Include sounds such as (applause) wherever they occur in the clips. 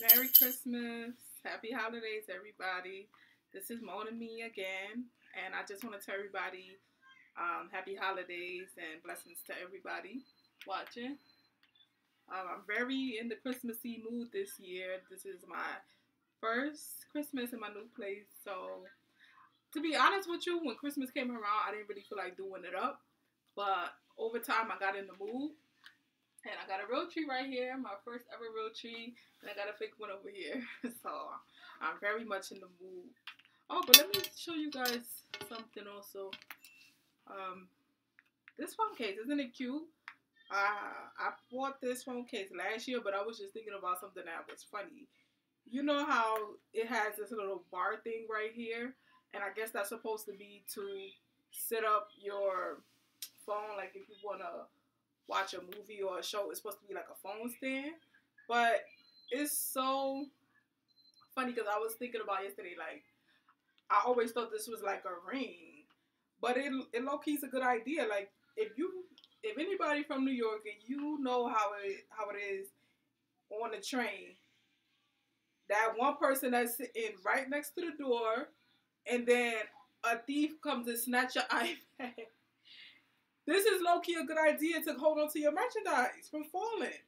Merry Christmas. Happy holidays, everybody. This is Mona Me again, and I just want to tell everybody um, happy holidays and blessings to everybody watching. Um, I'm very in the Christmassy mood this year. This is my first Christmas in my new place, so to be honest with you, when Christmas came around, I didn't really feel like doing it up, but over time, I got in the mood. And I got a real tree right here, my first ever real tree. And I got a fake one over here. (laughs) so I'm very much in the mood. Oh, but let me show you guys something also. Um, this phone case, isn't it cute? Uh, I bought this phone case last year, but I was just thinking about something that was funny. You know how it has this little bar thing right here? And I guess that's supposed to be to set up your phone, like if you want to watch a movie or a show, it's supposed to be like a phone stand. But it's so funny because I was thinking about yesterday, like I always thought this was like a ring, but it it low key's a good idea. Like if you if anybody from New York and you know how it how it is on the train, that one person that's sitting right next to the door, and then a thief comes and snatch your (laughs) iPad this is low key a good idea to hold on to your merchandise from falling.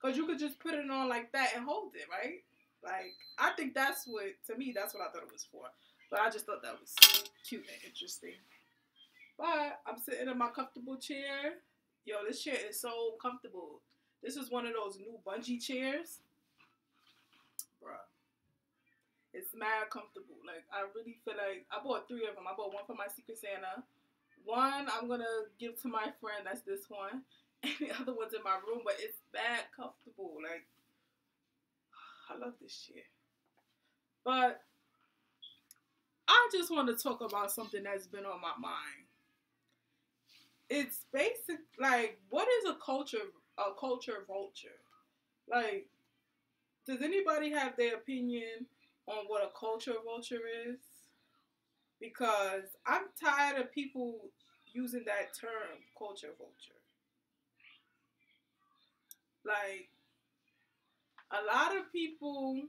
Because you could just put it on like that and hold it, right? Like, I think that's what, to me, that's what I thought it was for. But I just thought that was cute and interesting. But I'm sitting in my comfortable chair. Yo, this chair is so comfortable. This is one of those new bungee chairs. It's mad comfortable. Like, I really feel like I bought three of them. I bought one for my Secret Santa. One I'm gonna give to my friend. That's this one. (laughs) And the other one's in my room, but it's bad comfortable. Like (sighs) I love this shit. But I just want to talk about something that's been on my mind. It's basic like what is a culture a culture vulture? Like does anybody have their opinion on what a culture vulture is? because I'm tired of people using that term, culture vulture. Like, a lot of people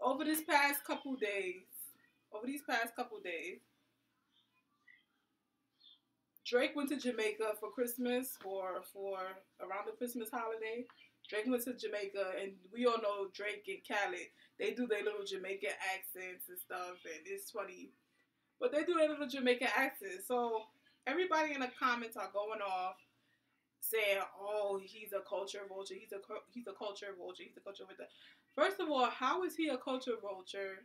over this past couple days, over these past couple days, Drake went to Jamaica for Christmas or for around the Christmas holiday. Drake went to Jamaica, and we all know Drake and Khaled. They do their little Jamaican accents and stuff, and it's funny. But they do their little Jamaican accent. So everybody in the comments are going off saying, "Oh, he's a culture vulture. He's a he's a culture vulture. He's a culture vulture." First of all, how is he a culture vulture?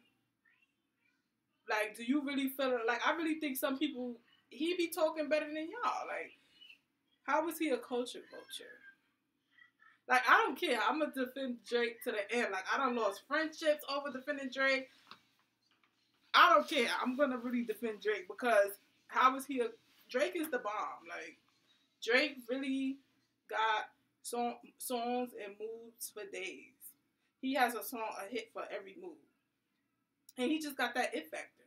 Like, do you really feel like I really think some people he be talking better than y'all? Like, how is he a culture vulture? Like I don't care. I'm gonna defend Drake to the end. Like I don't lost friendships over defending Drake. I don't care. I'm gonna really defend Drake because how is he a Drake is the bomb. Like Drake really got song, songs and moves for days. He has a song a hit for every mood. And he just got that it factor.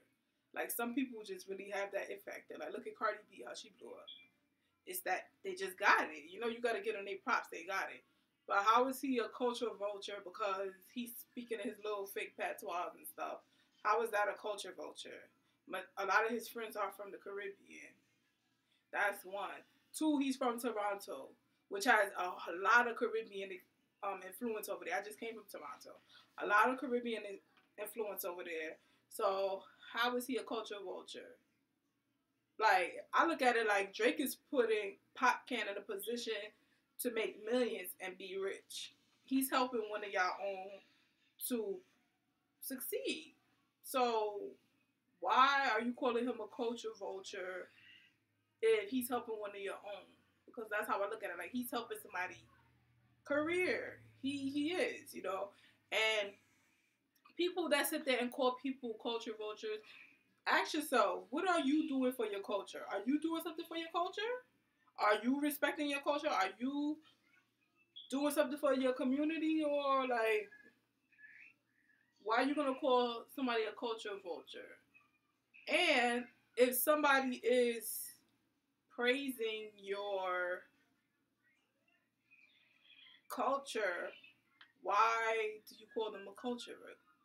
Like some people just really have that it factor. Like look at Cardi B how she blew up. It's that they just got it. You know, you gotta get on their props, they got it. But how is he a cultural vulture because he's speaking in his little fake patois and stuff? How is that a culture vulture? But a lot of his friends are from the Caribbean. That's one. Two, he's from Toronto, which has a, lot of Caribbean um, influence over there. I just came from Toronto. A lot of Caribbean influence over there. So how is he a culture vulture? Like I look at it like Drake is putting Popcaan in a position to make millions and be rich. He's helping one of y'all own to succeed. So why are you calling him a culture vulture if he's helping one of your own? Because that's how I look at it. Like he's helping somebody career. He he is, you know. And people that sit there and call people culture vultures, ask yourself, what are you doing for your culture? Are you doing something for your culture? Are you respecting your culture? Are you doing something for your community or like why are you gonna call somebody a culture vulture? And if somebody is praising your culture, why do you call them a culture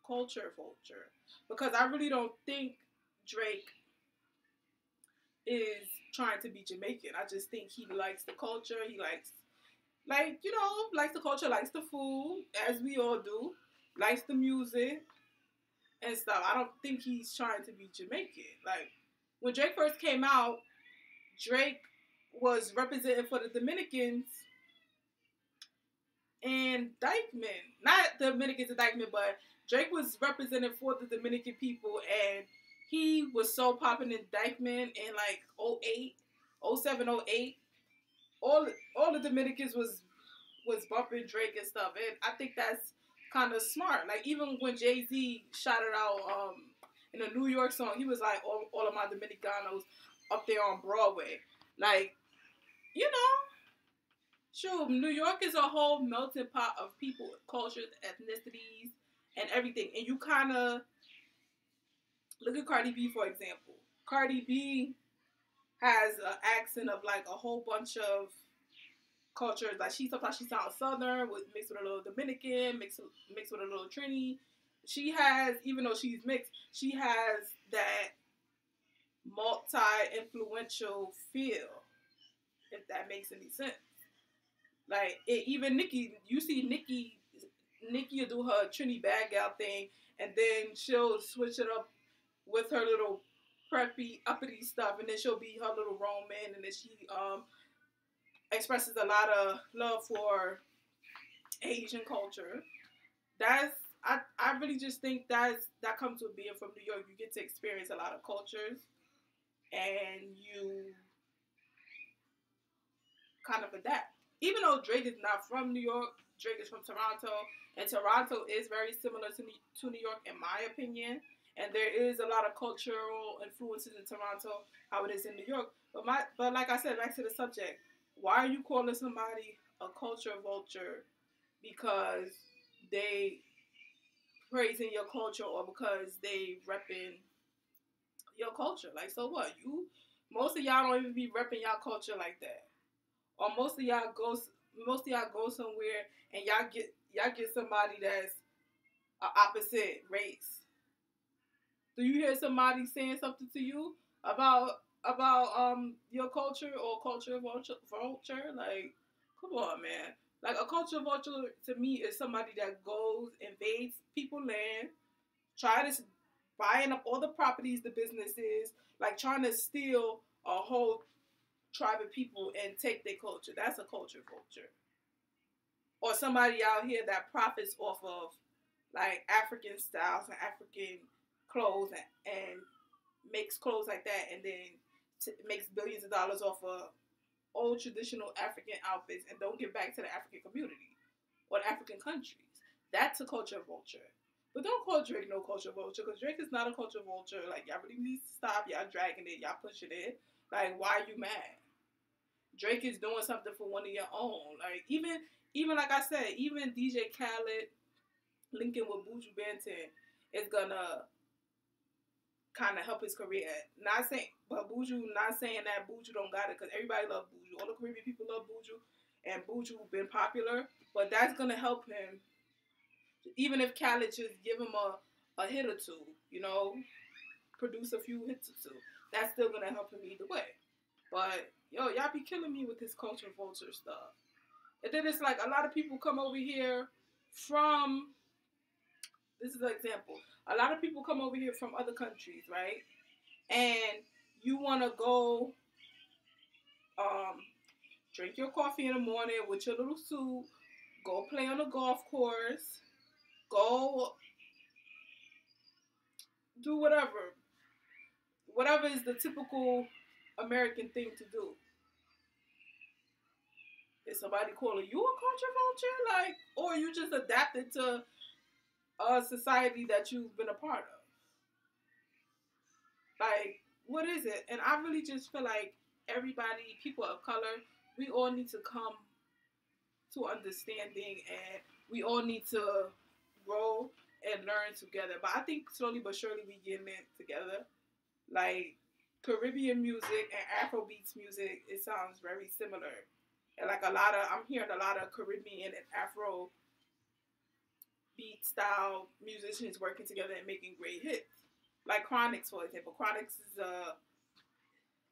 culture vulture? Because I really don't think Drake is trying to be Jamaican. I just think he likes the culture. He likes, like you know, likes the culture, likes the food, as we all do, likes the music and stuff. I don't think he's trying to be Jamaican. Like when Drake first came out, Drake was representing for the Dominicans and Dyckman. Not the Dominicans and Dyckman, but Drake was represented for the Dominican people and he was so popping in Dyckman in like 08, 07, 08. All all the Dominicans was was bumping Drake and stuff. And I think that's kind of smart. Like even when Jay Z shouted out um, in a New York song, he was like, all, all of my Dominicanos up there on Broadway. Like, you know, sure, New York is a whole melting pot of people, cultures, ethnicities, and everything. And you kind of look at Cardi B, for example. Cardi B has an accent of like a whole bunch of cultures. Like she sometimes she sounds southern, with mixed with a little Dominican, mixed mixed with a little Trini. She has, even though she's mixed, she has that multi-influential feel. If that makes any sense. Like it, even Nicki, you see Nicki, Nicki will do her Trini bad gal thing, and then she'll switch it up with her little preppy uppity stuff, and then she'll be her little Roman, and then she um expresses a lot of love for Asian culture. That's I, I really just think that's that comes with being from New York. You get to experience a lot of cultures and you kind of adapt. Even though Drake is not from New York, Drake is from Toronto, and Toronto is very similar to, to New York in my opinion. And there is a lot of cultural influences in Toronto, how it is in New York. But my but like I said, back to the subject, why are you calling somebody a culture vulture because they praising your culture or because they repping your culture? Like, so what? You most of y'all don't even be repping y'all culture like that, or most of y'all go most of y'all go somewhere and y'all get y'all get somebody that's a opposite race. Do you hear somebody saying something to you about about um your culture or culture vulture, vulture? Like, come on, man. Like a culture vulture to me is somebody that goes invades people land, try to buying up all the properties, the businesses, like trying to steal a whole tribe of people and take their culture. That's a culture vulture. Or somebody out here that profits off of like African styles and African clothes and, and makes clothes like that and then makes billions of dollars off of old traditional African outfits and don't give back to the African community or the African countries. That's a culture vulture. But don't call Drake no culture vulture because Drake is not a culture vulture. Like, y'all really need to stop. Y'all dragging it. Y'all pushing it. Like, why are you mad? Drake is doing something for one of your own. Like, even, even like I said, even DJ Khaled linking with Buju Banton is gonna kind of help his career. Not saying, but Buju, not saying that Buju don't got it because everybody love Buju. All the Caribbean people love Buju, and Buju been popular. But that's gonna help him, even if Khaled just give him a a hit or two, you know, produce a few hits or two. That's still gonna help him either way. But yo, y'all be killing me with this culture vulture stuff. And then it's like a lot of people come over here from this is an example. A lot of people come over here from other countries, right? And you want to go um, drink your coffee in the morning with your little suit, go play on the golf course, go do whatever. Whatever is the typical American thing to do. Is somebody calling you a culture vulture? Like, or you just adapted to a society that you've been a part of. Like, what is it? And I really just feel like everybody, people of color, we all need to come to understanding and we all need to grow and learn together. But I think slowly but surely we getting it together. Like Caribbean music and Afrobeats music, it sounds very similar. And like a lot of, I'm hearing a lot of Caribbean and Afro beat style musicians working together and making great hits. Like Chronixx, for example. Chronixx is a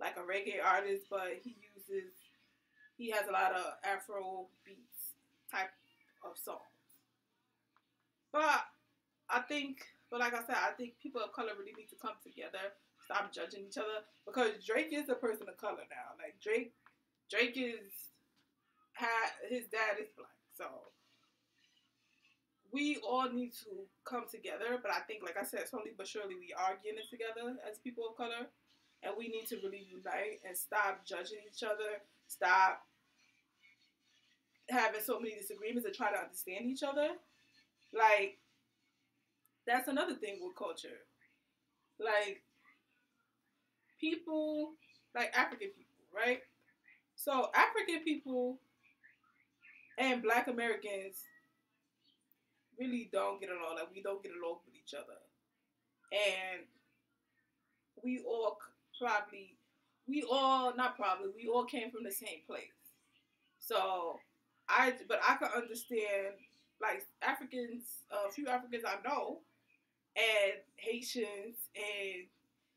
like a reggae artist, but he uses he has a lot of Afro beats type of songs. But I think, but like I said, I think people of color really need to come together, stop judging each other because Drake is a person of color now. Like Drake, Drake is had his dad is black, so we all need to come together. But I think, like I said, slowly but surely, we are getting together as people of color, and we need to really unite and stop judging each other. Stop having so many disagreements and try to understand each other. Like that's another thing with culture. Like people, like African people, right? So African people and Black Americans really don't get along. Like we don't get along with each other, and we all probably, we all not probably, we all came from the same place. So I, but I can understand like Africans, a uh, few Africans I know, and Haitians, and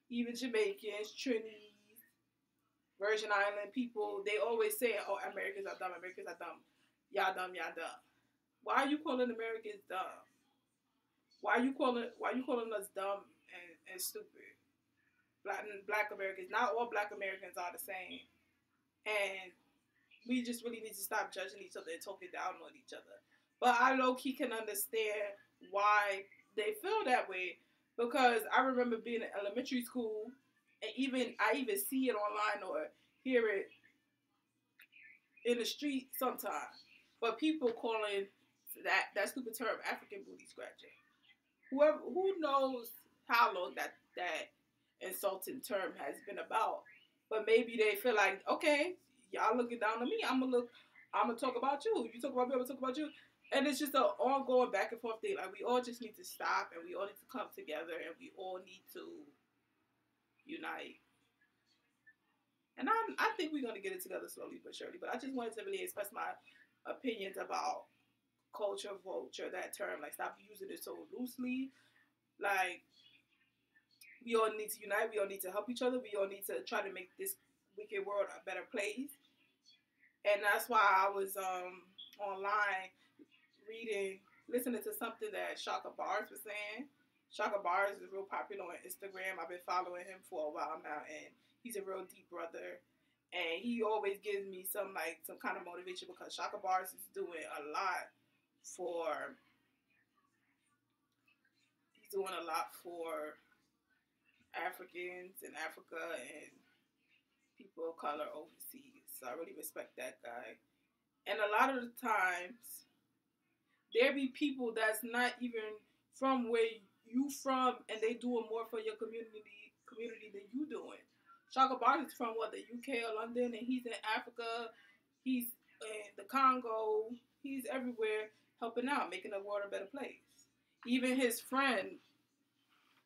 even Jamaicans, Trinis, Virgin Island people. They always say, "Oh, Americans are dumb. Americans are dumb. Y'all dumb. Y'all dumb." Why are you calling Americans dumb? Why are you calling Why are you calling us dumb and, and stupid? Black Black Americans. Not all Black Americans are the same, and we just really need to stop judging each other and talking down on each other. But I low key can understand why they feel that way because I remember being in elementary school and even I even see it online or hear it in the street sometimes. But people calling that that stupid term African booty scratching. Whoever who knows how long that that insulting term has been about. But maybe they feel like, okay, y'all looking down on me. I'm gonna look. I'm gonna talk about you. You talk about me. I'm gonna talk about you. And it's just an ongoing back and forth thing. Like we all just need to stop, and we all need to come together, and we all need to unite. And I, I think we're gonna get it together slowly but surely. But I just wanted to really express my opinions about culture vulture, that term. Like, stop using it so loosely. Like, we all need to unite. We all need to help each other. We all need to try to make this wicked world a better place. And that's why I was um, online reading, listening to something that Shaka Bars was saying. Shaka Bars is real popular on Instagram. I've been following him for a while now, and he's a real deep brother. And he always gives me some like some kind of motivation because Shaka Bars is doing a lot for he's doing a lot for Africans in Africa and people of color overseas. So I really respect that guy. And a lot of the times there be people that's not even from where you from and they doing more for your community community than you doing. Shaka Bar is from what the UK or London and he's in Africa, he's in the Congo, he's everywhere helping out, making the world a better place. Even his friend,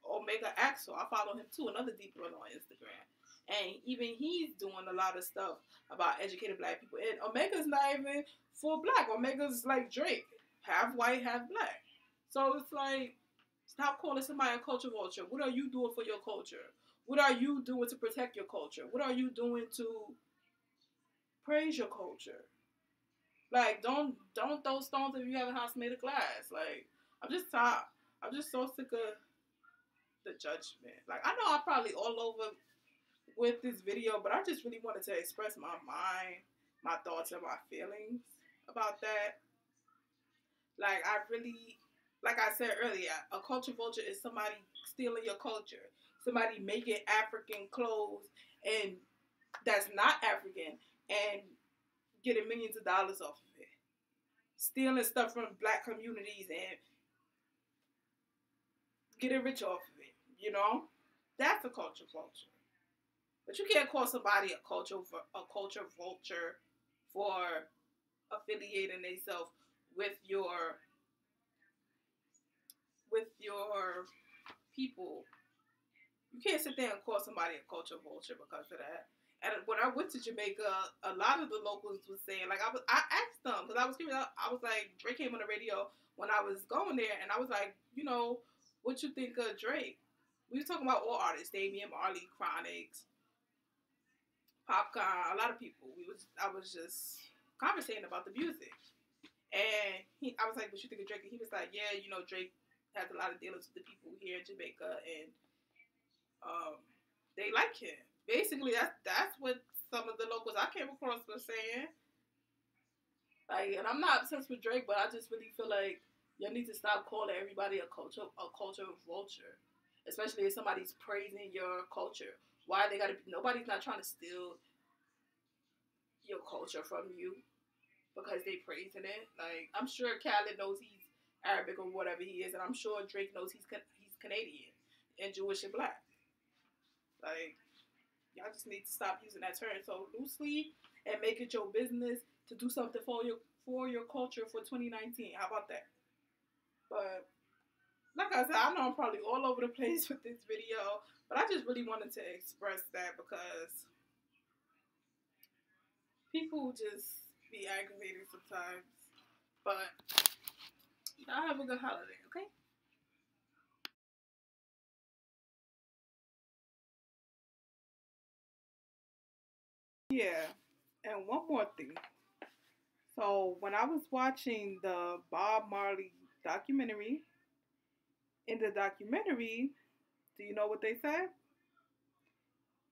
Omega Axel, I follow him too, another deep brother on Instagram. And even he's doing a lot of stuff about educated black people. And Omega's not even full black. Omega's like Drake, half white, half black. So it's like, stop calling somebody a culture vulture. What are you doing for your culture? What are you doing to protect your culture? What are you doing to praise your culture? Like, don't don't throw stones if you have a house made of glass. Like, I'm just tired. I'm just so sick of the judgment. Like, I know I'm probably all over with this video, but I just really wanted to express my mind, my thoughts, and my feelings about that. Like, I really, like I said earlier, a culture vulture is somebody stealing your culture, somebody making African clothes and that's not African and getting millions of dollars off of it, stealing stuff from black communities and getting rich off of it. You know, that's a culture vulture. But you can't call somebody a culture a culture vulture for affiliating themselves with your with your people. You can't sit there and call somebody a culture vulture because of that. And when I went to Jamaica, a lot of the locals was saying, like, I was, I asked them because I was curious. I was like, Drake came on the radio when I was going there, and I was like, you know, what you think of Drake? We were talking about all artists, Damian Marley, Chronixx, Popcaan, a lot of people. We was, I was just conversating about the music, and he, I was like, what you think of Drake? And he was like, yeah, you know, Drake has a lot of dealings with the people here in Jamaica, and um, they like him basically that's that's what some of the locals I came across were saying. Like, and I'm not obsessed with Drake, but I just really feel like you need to stop calling everybody a culture a culture vulture, especially if somebody's praising your culture. Why they gotta be? Nobody's not trying to steal your culture from you because they praising it. Like, I'm sure Khaled knows he's Arabic or whatever he is, and I'm sure Drake knows he's he's Canadian and Jewish and black. Like, Y'all just need to stop using that term so loosely and make it your business to do something for your for your culture for 2019. How about that? But like I said, I know I'm probably all over the place (laughs) with this video, but I just really wanted to express that because people just be aggravated sometimes. But y'all have a good holiday, Yeah, and one more thing. So when I was watching the Bob Marley documentary, in the documentary, do you know what they said?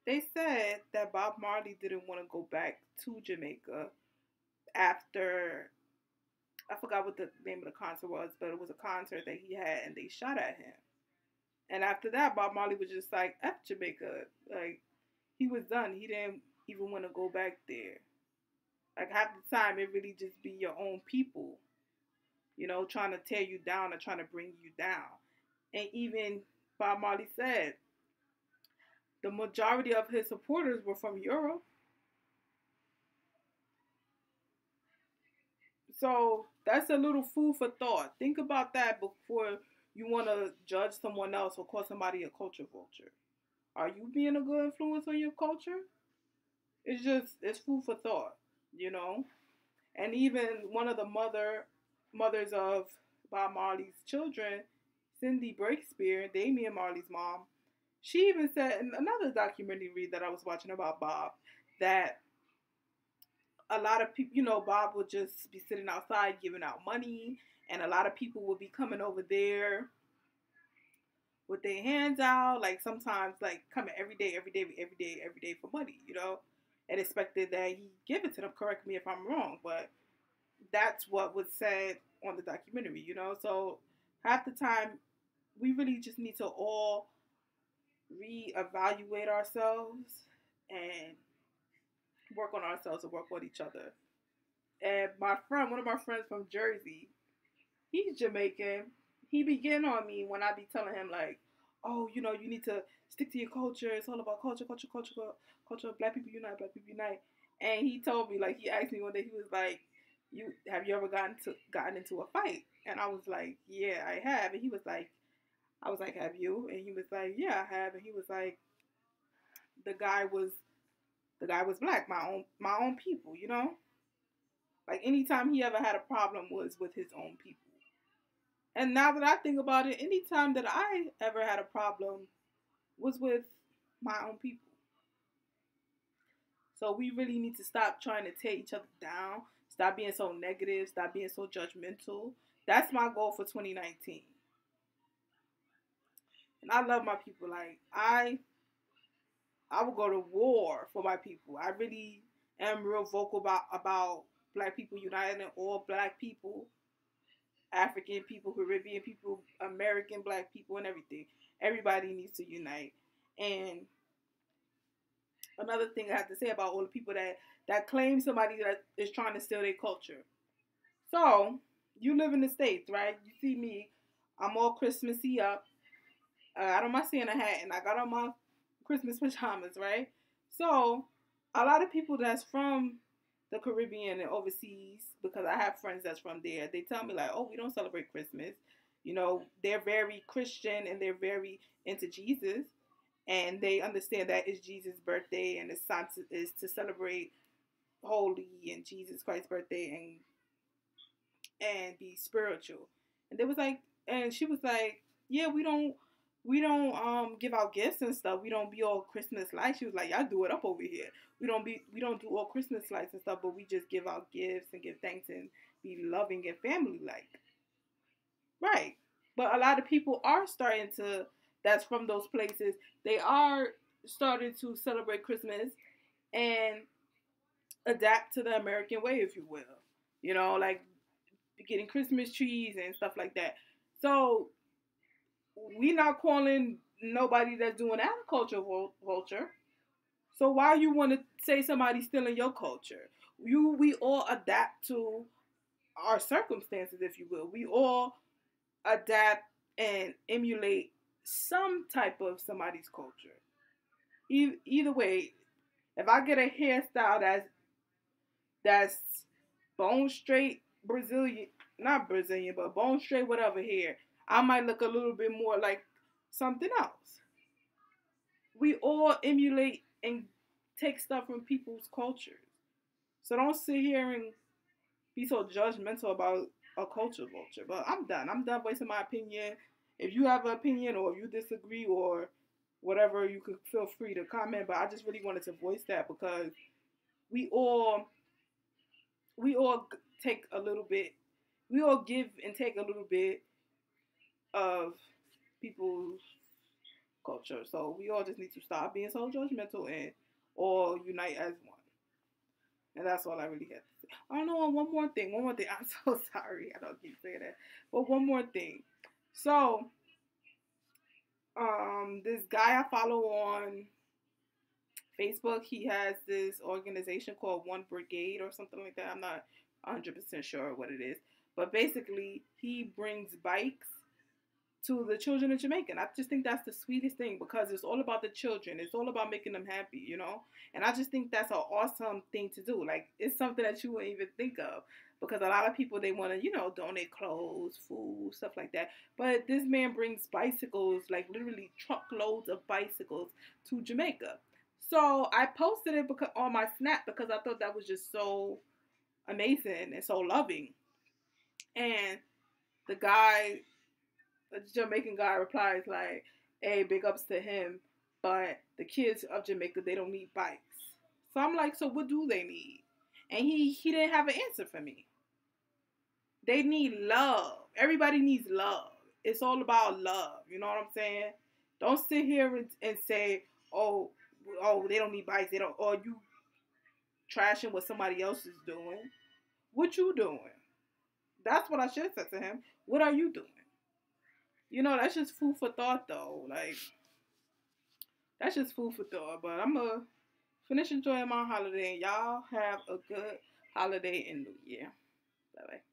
They said that Bob Marley didn't want to go back to Jamaica after I forgot what the name of the concert was, but it was a concert that he had and they shot at him. And after that, Bob Marley was just like, F Jamaica. Like, he was done. He didn't even want to go back there. Like half the time, it really just be your own people, you know, trying to tear you down or trying to bring you down. And even Bob Marley said the majority of his supporters were from Europe. So that's a little food for thought. Think about that before you want to judge someone else or call somebody a culture vulture. Are you being a good influence on your culture? It's just it's food for thought, you know. And even one of the mother mothers of Bob Marley's children, Cindy Breakspear, Damian Marley's mom, she even said in another documentary that I was watching about Bob that a lot of people, you know, Bob would just be sitting outside giving out money, and a lot of people would be coming over there with their hands out, like sometimes like coming every day, every day, every day, every day for money, you know and expected that he give it to them. Correct me if I'm wrong, but that's what was said on the documentary, you know. So half the time, we really just need to all reevaluate ourselves and work on ourselves and work on each other. And my friend, one of my friends from Jersey, he's Jamaican. He began on me when I be telling him like, oh, you know, you need to stick to your culture. It's all about culture, culture, culture, culture. Black people unite, black people unite. And he told me, like, he asked me one day, he was like, "You have you ever gotten to gotten into a fight?" And I was like, "Yeah, I have." And he was like, "I was like, have you?" And he was like, "Yeah, I have." And he was like, "The guy was, the guy was black, my own, my own people, you know." Like anytime he ever had a problem was with his own people. And now that I think about it, anytime that I ever had a problem was with my own people. So we really need to stop trying to tear each other down. Stop being so negative. Stop being so judgmental. That's my goal for 2019. And I love my people. Like I I will go to war for my people. I really am real vocal about about black people uniting all black people African people, Caribbean people, American black people, and everything. Everybody needs to unite. And another thing I have to say about all the people that that claim somebody that is trying to steal their culture. So you live in the states, right? You see me. I'm all Christmassy up. Uh, I don't my Santa hat, and I got on my Christmas pajamas, right? So a lot of people that's from the Caribbean and overseas because I have friends that's from there. They tell me like, "Oh, we don't celebrate Christmas." You know, they're very Christian and they're very into Jesus. and they understand that it's Jesus' birthday and it's to, is to celebrate holy and Jesus Christ's birthday and and be spiritual. And they was like, and she was like, yeah, we don't we don't um give out gifts and stuff. We don't be all Christmas lights. She was like, y'all do it up over here. We don't be we don't do all Christmas lights and stuff, but we just give out gifts and give thanks and be loving and family like. Right. But a lot of people are starting to that's from those places. They are starting to celebrate Christmas and adapt to the American way, if you will. You know, like getting Christmas trees and stuff like that. So we not calling nobody that's doing agriculture vulture. So why you want to say somebody's stealing your culture? You we all adapt to our circumstances, if you will. We all adapt and emulate some type of somebody's culture. E- either way, if I get a hairstyle that's that's bone straight Brazilian, not Brazilian, but bone straight whatever hair, I might look a little bit more like something else. We all emulate and take stuff from people's cultures. So don't sit here and be so judgmental about a culture vulture. But I'm done. I'm done wasting my opinion. If you have an opinion or if you disagree or whatever, you can feel free to comment. But I just really wanted to voice that because we all we all take a little bit. We all give and take a little bit of people's culture. So we all just need to stop being so judgmental and all unite as one. And that's all I really had don't know one more thing. One more thing. (laughs) I'm so sorry. I don't keep saying that. But one more thing. So um this guy I follow on Facebook, he has this organization called One Brigade or something like that. I'm not 100% sure what it is. But basically, he brings bikes to the children of Jamaica. And I just think that's the sweetest thing because it's all about the children. It's all about making them happy, you know? And I just think that's an awesome thing to do. Like, it's something that you wouldn't even think of because a lot of people, they want to, you know, donate clothes, food, stuff like that. But this man brings bicycles, like literally truckloads of bicycles to Jamaica. So I posted it because on my snap because I thought that was just so amazing and so loving. And the guy the Jamaican guy replies like, "Hey, big ups to him, but the kids of Jamaica they don't need bikes." So I'm like, "So what do they need?" And he he didn't have an answer for me. They need love. Everybody needs love. It's all about love. You know what I'm saying? Don't sit here and, and say, "Oh, oh, they don't need bikes. They don't." Or you trashing what somebody else is doing. What you doing? That's what I should have said to him. What are you doing? You know, that's just food for thought, though. Like, that's just food for thought. But I'm to finish enjoying my holiday. And y'all have a good holiday in New Year. Bye bye.